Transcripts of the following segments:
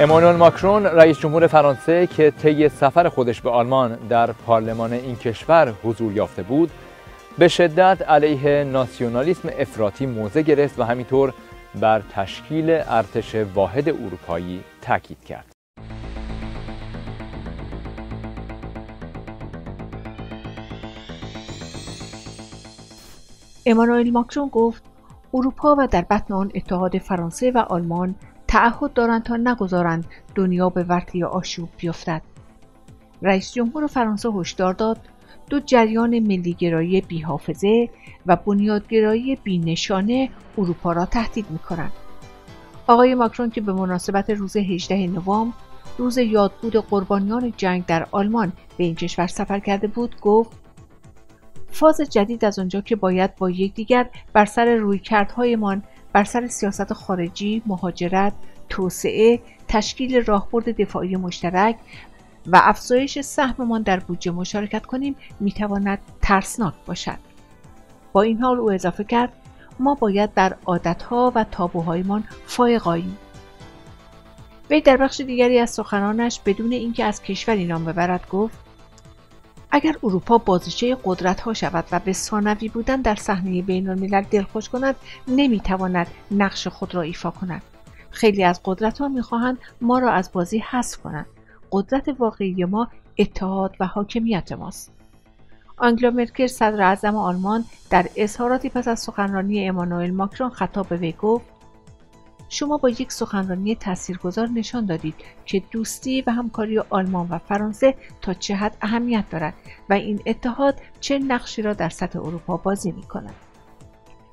امانوئل ماکرون رئیس جمهور فرانسه که طی سفر خودش به آلمان در پارلمان این کشور حضور یافته بود به شدت علیه ناسیونالیسم افراطی موضع گرفت و همینطور بر تشکیل ارتش واحد اروپایی تاکید کرد. امانوئل ماکرون گفت اروپا و در بطن اتحاد فرانسه و آلمان تعهد دارند تا نگذارند دنیا به ورطه آشوب بیفتد رئیس جمهور فرانسه هشدار داد دو جریان ملیگرایی بیحافظه و بنیادگرایی بینشانه اروپا را تهدید می کنند. آقای ماکرون که به مناسبت روز 18 نوامبر روز یادبود قربانیان جنگ در آلمان به این کشور سفر کرده بود گفت فاز جدید از آنجا که باید با یکدیگر بر سر رویکردهایمان بر سر سیاست خارجی، مهاجرت، توسعه، تشکیل راهبرد دفاعی مشترک و افزایش سهممان در بودجه مشارکت کنیم می‌تواند ترسناک باشد. با این حال او اضافه کرد ما باید در عادتها و تابوهایمان فایقاییم. وی در بخش دیگری از سخنانش بدون اینکه از کشوری نام ببرد گفت اگر اروپا بازیچه قدرت ها شود و به ثانوی بودن در صحنه بین الملل دلخوش کند نمی‌تواند نقش خود را ایفا کند. خیلی از قدرت ها می‌خواهند ما را از بازی حذف کنند. قدرت واقعی ما اتحاد و حاکمیت ماست. آنگلا مرکل صدر اعظم آلمان در اظهاراتی پس از سخنرانی امانوئل ماکرون خطاب به وی گفت شما با یک سخنرانی تاثیرگذار نشان دادید که دوستی و همکاری آلمان و فرانسه تا چه حد اهمیت دارد و این اتحاد چه نقشی را در سطح اروپا بازی می کند.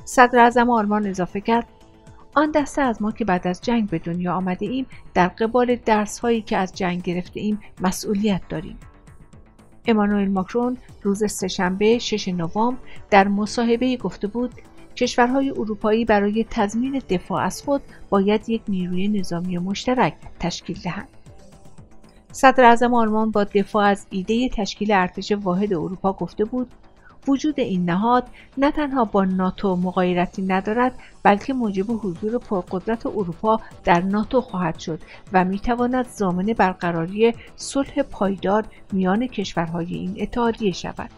صدر اعظم آلمان اضافه کرد آن دسته از ما که بعد از جنگ به دنیا آمده ایم در قبال درس هایی که از جنگ گرفته ایم مسئولیت داریم. امانوئل ماکرون روز سهشنبه 6 نوامبر در مصاحبه گفته بود کشورهای اروپایی برای تضمین دفاع از خود باید یک نیروی نظامی مشترک تشکیل دهند. صدر اعظم آلمان با دفاع از ایده تشکیل ارتش واحد اروپا گفته بود وجود این نهاد نه تنها با ناتو مغایرتی ندارد بلکه موجب حضور پرقدرت اروپا در ناتو خواهد شد و می‌تواند ضامن برقراری صلح پایدار میان کشورهای این اتحادیه شود